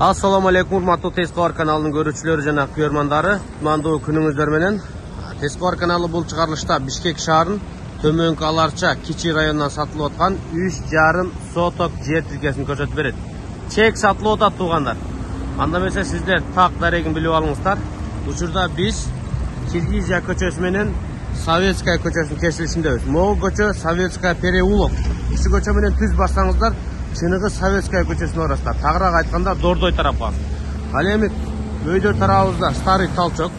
Assalamu alaikum урматтуу Тескор каналынын көрүүчүлөрү жана күйөрмандары. Кутмандуу күнүңүздөр менен. Тескор каналы бул чыгарылышта Бишкек шаарынын Төмөнкү Аларча Кичи районунан сатылып аткан 3,5 соток жер тилкесин көрсөтүп берет. Чек сатылып атат туугандар. Анда эмесе сиздер так дарегин билип алыңыздар. Учурда биз Киргизия көчөсү менен Советская көчөсүнүн кесилишиндебиз. Могу көчө Советская переулок. Ушул көчө менен түз бассаңыздар чыныгы Советская көчөсүнө барасыздар. Тагыраак айтканда Дордой. Ал эми өйдө тарабыбызда Старый Талчок.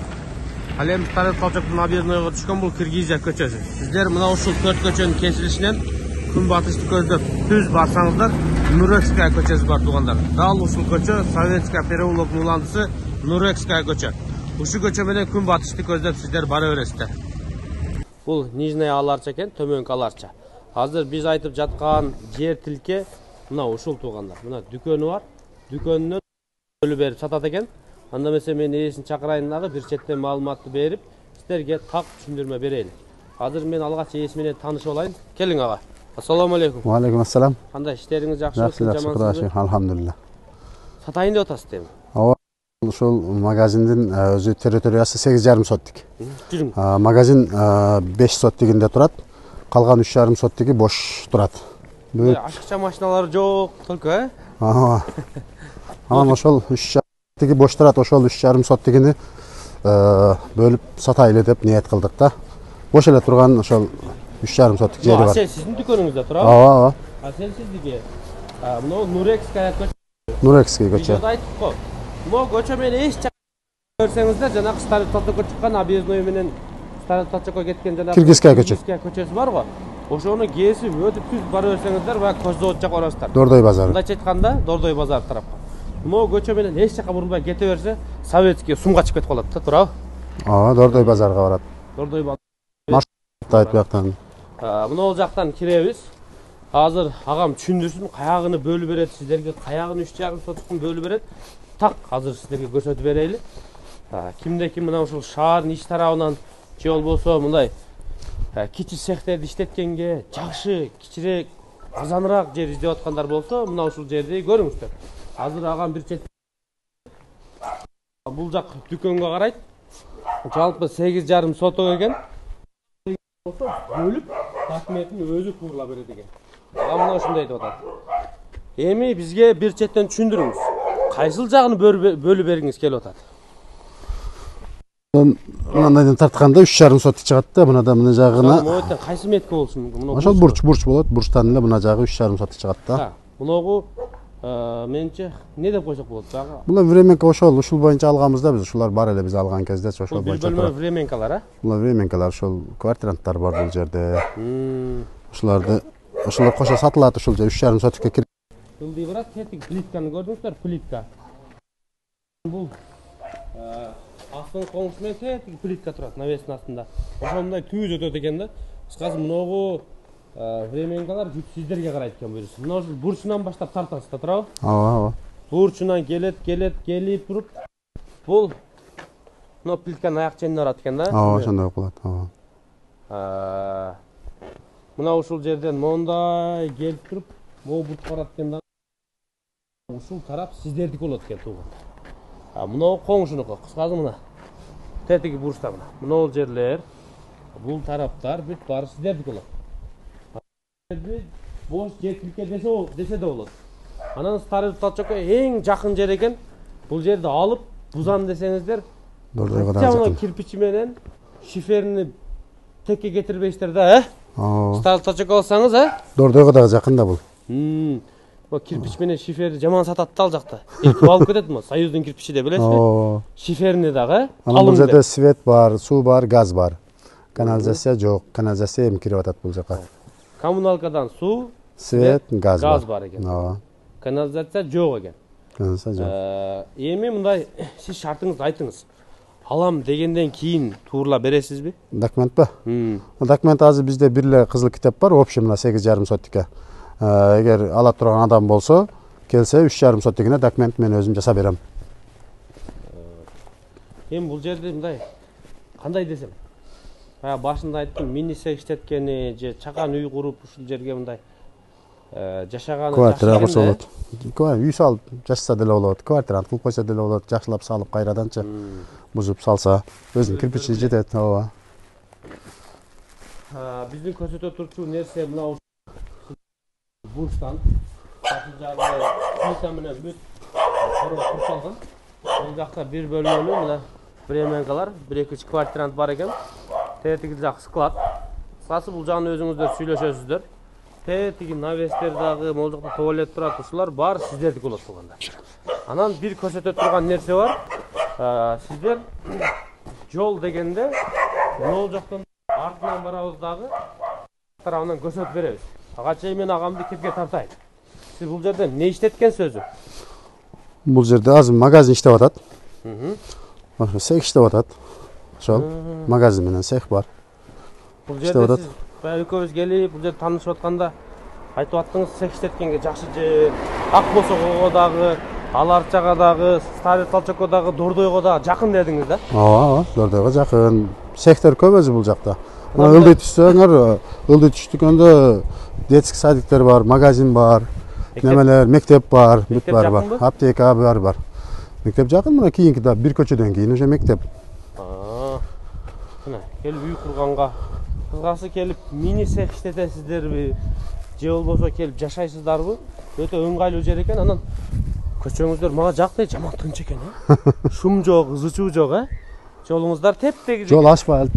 Ал эми Старый Талчоктун объездныйга түшкөн бул Киргизия көчөсү. Сиздер мына ушул төрт көчөнүн кесилишинен күн батышты көздөп түз барсаңыздар Нурекская көчөсү бар туугандар. Дал ушул көчө Советская переулоктун уландысы Нурекская көчө. Ушул көчө менен күн батышты көздөп сиздер бара бересиздер. Бул Нижняя Аларча экен, төмөнкү Аларча. Азыр биз айтып жаткан жер тилке мына ушул туугандар. Мына дүкөнү бар. Дүкөнүнөн бөлүп берип сатат экен. Анда эмесе мен ээсин чакырайын дагы бир четтен маалыматты берип, сиздерге так түшүндүрмө берейин. Азыр мен алгач ээси менен таанышып алайын. Келиң ага. Ассаламу алейкум. Валейкум ассалам. Кандай иштериңиз жакшыбы, Жакшы, жакшы, Кудайга шүкүр, алхамдулилlah. Сатайын деп атасыз дейм. Ооба. Ушул магазиндин э, өзү территориясы 8,5 соттик. Жүрүң. А, Магазин 5 соттигинде турат. Калган 3,5 соттиги бош турат. Ашыкча машиналары жок, только э? ооба. Анан ошол 3,5 соттиги бош турат. Ошол 3,5 соттигини э, бөлүп сатайлы деп ниет кылдык да. Бош эле турган ошол 3,5 соттик жери бар. Сен сиздин дүкөнүңүздө турабы? Ооба, ооба. А сен сиздики. Мына Нурекская көчө Нурекский көчө. видеодо айттык го. Могу көчө менен эч жак көрсөңүздөр жанагы Старый Толтокко чыккан объездной менен Старый Толтокко кеткен жанагы Киргизская көчө. Киргизская көчөсү бар го. Ошону кесип өтүп түз бара берсеңиздер баягы көз завод жака барасыздар. Дордой базары. Мындайча айтканда Дордой базар тарапка. Могу көчө менен эч жака бурулбай кете берсе, Советский сумга чыгып кетип калат да, туурабы? Ооба, Дордой базарга барат. Дордой базар. Айтып жактан. Мына жактан киребиз. Азыр агам түшүндүрсүн, каягыны бөлүп берет, сиздерге каягын 3,5 соттуктун бөлүп берет. Так азыр сиздерге көрсөтүп берейли. Кимде ким мына ушул шаардын ич тарабынан же болбосо мындай кичи цехтерди иштеткенге жакшы, кичирээк, арзаныраак жер издеп аткандар болсо, мына ушул жерди көрүңүздөр. Азыр агам бир чет бул жак дүкөнгө карайт. Жалпы 8,5 соток экен. бөлүп документин өзү туурлап берет экен ага мына ушундай деп атат эми бизге бир четтен түшүндүрүңүз кайсыл жагын бөлүп бергиңиз келип атат мынандайдан тартканда үч жарым сотик чыгат да мынада мына могуттен кайсы метка болушу мүмкүн мына ошол бурч бурч болот бурчтан эле мына жагы үч жарым сотик чыгат да. Муногу менимче эмне деп койсок болот жагы була временка ошол ушул боюнча алганбыз да биз ушулар бар эле биз алган кездечи ошол бул бир боюнча бөлмө временкалар э булар временкалар ошол квартиранттар бар бул жерде. Ушуларды ошолор кошо сатылат ушул же үч жарым сотикке кирип ылдый барат тетиги плитканы көрдүңүздөр плитка. Бул астын менен тетиги плитка турат навестин астында. Ошол мындай түз өтөт экен да кыскасы могу временкалар бүт сиздерге карайт экен буюрса мына ушул бурчунан баштап тартасыз да туурабы ооба ооба бурчунан келет келет келип туруп бул мына плитканын аяк ченине барат экен да? Ооба ошондой болуп калат ооба мына ушул жерден мондай келип туруп могу бурчка барат экен да. Ушул тарап сиздердики болот экен туугандар мынау коңшунуку кыскасы мына. Тетиги бурчта мына. Могул жерлер бул тараптар бүт баары сиздердики болот бош жер тилке десе десе да болот анан старый талчокко эң жакын жер экен бул жерди алып бузам десеңиздер дагы мына кирпичи менен шиферини текке кетирбейсиздер да э ооба старый талчокко алсаңыз э дордойго дагы жакын да бул кирпич менен шиферди жаман сатат да ал жакта илкип алып кетет могу союздун кирпичи деп билесизби ооба шиферини дагы анан бул жерде свет бар суу бар газ бар. Канализация жок канализация эми кирип атат бул жака коммуналкадан суу свет газ газ бар. экен ооба канализация жок экен канализация жок эми мындай сиз шартыңызды айтыңыз. Алам дегенден кийин туурлап бересизби документпи документ азыр бизде бир эле кызыл китеп бар общий мына сегиз жарым соттикке эгер ала турган адам болсо келсе үч жарым соттигине документ мен өзүм жасап берем эми бул жерде мындай кандай десем баягы башында айттым мини цех иштеткени же чакан үй куруп ушул жерге мындай жашаганы квартира курса болот үй салып жашса деле болот квартирант кылып койсо деле болот жакшылап салып кайраданчы бузуп салса өзүнүн кирпичи жетет ооба биздин көрсөтө турчу нерсе мына бурштан башыл жагы плита менен бүт жакта бир бөлмөлүү мына временкалар бир эки үч квартирант бар экен тетиги жак склад кыскасы бул жагын өзүңүздөр сүйлөшөсүздөр тетиги навестер дагы могул жакта туалет турат ушулар баары сиздердики болот болгондо анан бир көрсөтө турган нерсе бар сиздер жол дегенде могул жактан артынан барабыз дагы тарабынан көрсөтүп беребиз ага чейин мен агамды кепке тартайын. Сиз бул жерде эмне иштеткенсиз өзү бул жерде азыр магазин иштеп атат ошо цех иштеп атат ошол магазин менен цех бар. Бул жерде сиз баягы экөөбүз келип бул жерде таанышып атканда айтып аттыңыз цех иштеткенге жакшы жер ак босогого дагы ал арчага дагы старый толчокко дагы дордойго дагы жакын дедиңиз да? Ооба ооба дордойго жакын цехтер көп өзү бул жакта мына Мына ылдый түшсөңөр ылдый түштүкөндө детский садиктер бар магазин бар Мектеп- немелер мектеп бар бүт Мектеп баары бар жакынбы? аптека бар бар мектеп жакын мына кийинки да бир көчөдөн кийин уже мектеп Аа. мына келип үй курганга кыскасы келип мини цех иштетесиздерби же болбосо келип жашайсыздарбы өтө ыңгайлуу жер экен анан көчөңүздөр мага жакты жаман тынч экен э шум жок ызы чуу жок э жолуңуздар тептегиз жол асфальт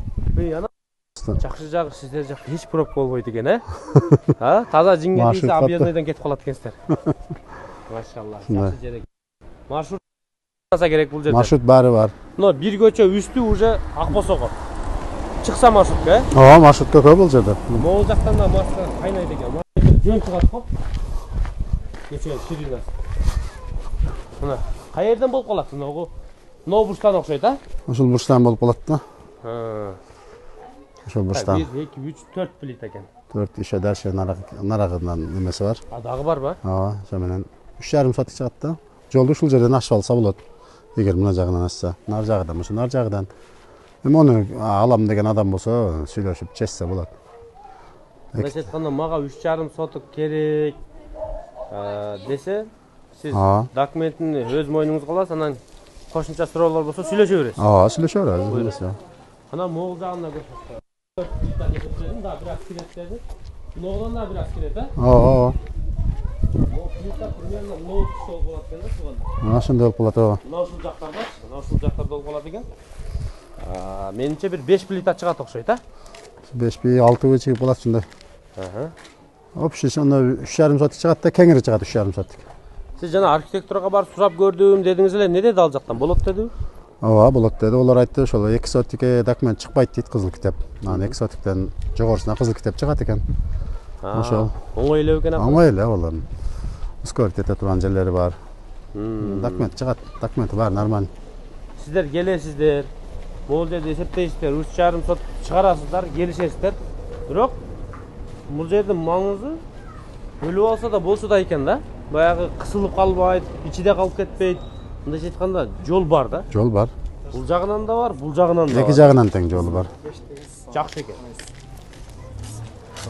экен. анан жакшы жагы сиздер жакта эч пробка болбойт экен э а? Таза тийсе катты. объездныйдан кетип калат экенсиздер машалла жакшы жер маршрут керек бул жерде. Маршрут баары бар. Мына бир көчө үстү уже ак босого чыкса маршрутка э ооба маршрутка көп бул жерде. Могул жактан да маска кайнайт экен жөн чыгат го көчө ширинасы мына кай жерден болуп калат мынагу мынау бурчтан окшойт а ушул бурчтан болуп калат да. Ошол бурчтан бир эки үч төрт плит экен төрт еще дальше нарагынан немеси бар а дагы барбы ооба ошо менен үч жарым сотик чыгат да жолду ушул жерден ашып алса болот эгер мына жагынан ачса нар жагыдан болсо нар жагыдан эми ону а, алам деген адам болсо сүйлөшүп чечсе болот мындайча айтканда мага үч жарым соток керек десе сиз ооба документин өз мойнуңузга аласыз анан кошумча суроолор болсо сүйлөшө бересиз ооба сүйлөшө беребиз анан могул жагына көрсөтсө плита кирет деди могулдан да бир аз кирет а ооба ооба могул плита примерно нол киши болуп калат экен да тууганда мына ошондой болуп калат ооба мына ушул жактардачы мына ушул жактарда болуп калат экен А, менимче бир беш плита чыгат окшойт а бешпи алтыбы чыгып калат ушундай общий үч жарым сотик чыгат да кеңири чыгат үч жарым сотик сиз жана архитектурага барып сурап көрдүм дедиңиз эле эмне деди ал жактан болот дедиби ооба болот деди. Олар айтты ошол эки сотикке документ чыкпайт дейт кызыл китеп. Анан эки сотиктен жогорусуна кызыл китеп чыгат экен. Ошол. оңой эле экен оңой эле ал эми ускорить эте турган жерлери бар. Документ чыгат. Документи баары нормально сиздер келесиздер. Могул жерде эсептейсиздер. Үч жарым сот чыгарасыздар келишесиздер. Бирок бул жердин маңызы бөлүп алса да болчу да экен да. Баягы кысылып калбайт ичиде калып кетпейт. Мындайча айтканда жол бар да жол бар бул жагынан да бар бул жагынан да эки бар жагынан тең жолу бар жакшы экен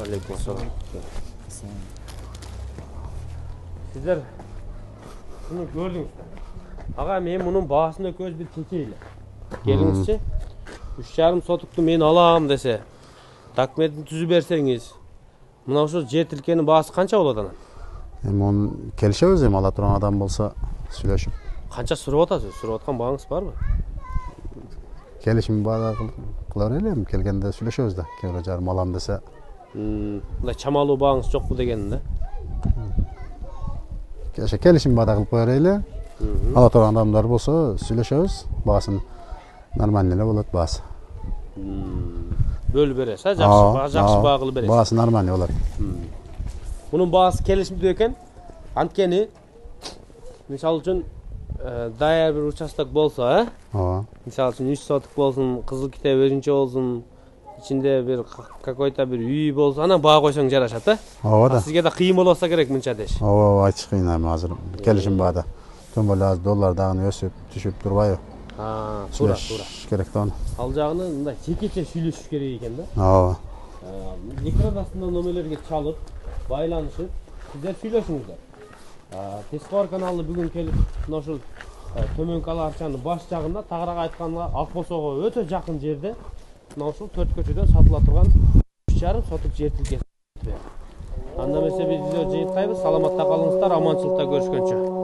алейкум ассалам сиздер муну көрдүңүздөр ага мен мунун баасын экөөбүз бир чечейли келиңизчи үч жарым сотукту мен алам десе документин түзүп берсеңиз мына ушул жер тилкенин баасы канча болот анан эми ону келишебиз эми ала турган адам болсо сүйлөшүп канча сурап атасыз сурап аткан бааңыз барбы келишим баада кыла берели эми келгенде сүйлөшөбүз да кээ жарым алам десе мындай чамалуу бааңыз жокпу дегеним да ошо келишим баада кылып кое берели ала турган адамдар болсо сүйлөшөбүз баасын нормальный эле болот баасы бөлүп бересиз а жакшы жакшы баа кылып бересиз баасы нормальный болот мунун баасы келишимдүү экен анткени мисалы үчүн э, даяр бир участок болсо э ооба мисалы үчүн үч соток болсун кызыл китеп өзүнчө болсун ичинде бир ка- какой то бир үй болсо анан баа койсоң жарашат э ооба А да сизге да кыйын боло болсо керек мынча деш ооба ооба айтыш кыйын эми азыр келишим баада тем более азыр доллар дагы өсүп түшүп турбайбы А, туура туура сүйлөшүш керек да ону ал жагыны мындай жекече сүйлөшүш керек экен да ооба Э, экран астында номерлерге чалып байланышып сиздер сүйлөшүңүздөр тескор каналы бүгүн келип мына ушул төмөнкү ала арчанын баш жагында тагыраак айтканда ак жерде мына ушул төрт көчөдөн сатыла турган үч жарым сотук жер тилкеси анда эмесе биз видео жыйынткайбыз саламатта калыңыздар аманчылыкта көрүшкөнчө